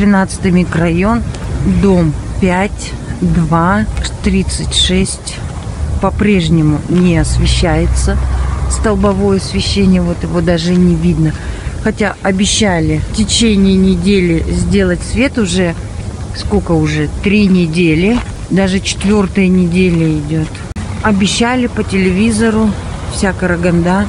13 микрорайон, дом 5, 2, 36. По-прежнему не освещается. Столбовое освещение, вот его даже не видно. Хотя обещали в течение недели сделать свет уже, сколько уже, три недели. Даже четвертая неделя идет. Обещали по телевизору, вся Караганда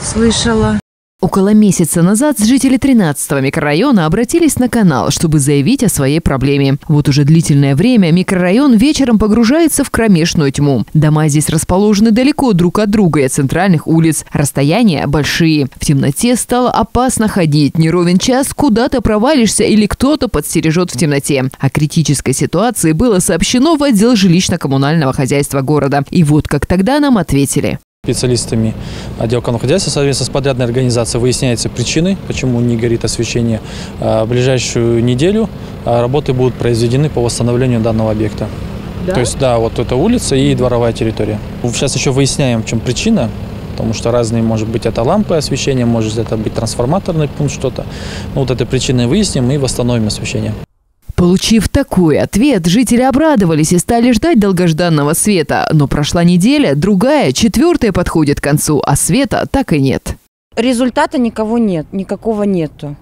слышала. Около месяца назад жители 13-го микрорайона обратились на канал, чтобы заявить о своей проблеме. Вот уже длительное время микрорайон вечером погружается в кромешную тьму. Дома здесь расположены далеко друг от друга и от центральных улиц. Расстояния большие. В темноте стало опасно ходить. Не ровен час куда-то провалишься или кто-то подстережет в темноте. О критической ситуации было сообщено в отдел жилищно-коммунального хозяйства города. И вот как тогда нам ответили. Специалистами отдела хозяйства совместно с подрядной организацией выясняются причины, почему не горит освещение. А, в ближайшую неделю а, работы будут произведены по восстановлению данного объекта. Да? То есть, да, вот эта улица и дворовая территория. Сейчас еще выясняем, в чем причина, потому что разные, может быть, это лампы освещения, может это быть трансформаторный пункт, что-то. Ну, вот этой причиной выясним и восстановим освещение. Получив такой ответ, жители обрадовались и стали ждать долгожданного света. Но прошла неделя, другая, четвертая подходит к концу, а света так и нет. Результата никого нет, никакого нету.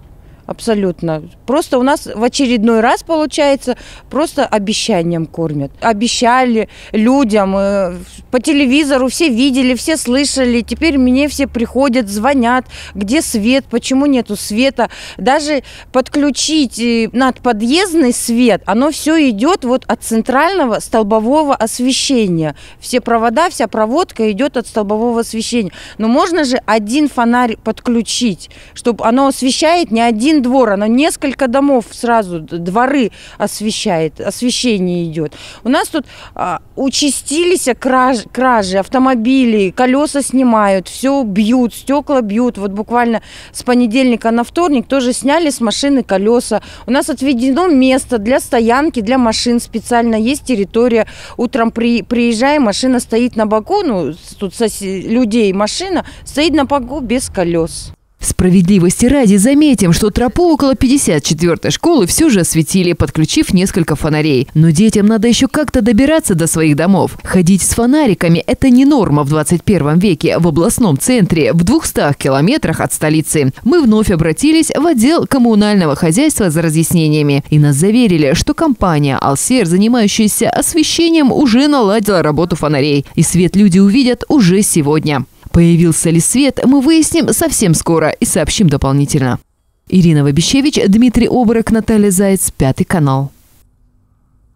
Абсолютно. Просто у нас в очередной раз, получается, просто обещанием кормят. Обещали людям, э, по телевизору все видели, все слышали. Теперь мне все приходят, звонят, где свет, почему нету света. Даже подключить э, надподъездный свет, оно все идет вот от центрального столбового освещения. Все провода, вся проводка идет от столбового освещения. Но можно же один фонарь подключить, чтобы оно освещает не один двор, она несколько домов сразу, дворы освещает, освещение идет. У нас тут а, участились краж, кражи, автомобили, колеса снимают, все бьют, стекла бьют. Вот буквально с понедельника на вторник тоже сняли с машины колеса. У нас отведено место для стоянки, для машин специально. Есть территория. Утром при, приезжаем, машина стоит на боку, ну, тут сосед, людей машина стоит на боку без колес. Справедливости ради заметим, что тропу около 54-й школы все же осветили, подключив несколько фонарей. Но детям надо еще как-то добираться до своих домов. Ходить с фонариками – это не норма в 21 веке в областном центре, в 200 километрах от столицы. Мы вновь обратились в отдел коммунального хозяйства за разъяснениями. И нас заверили, что компания «Алсер», занимающаяся освещением, уже наладила работу фонарей. И свет люди увидят уже сегодня. Появился ли свет, мы выясним совсем скоро и сообщим дополнительно. Ирина Вабищевич, Дмитрий Оборок, Наталья Заяц, Пятый канал.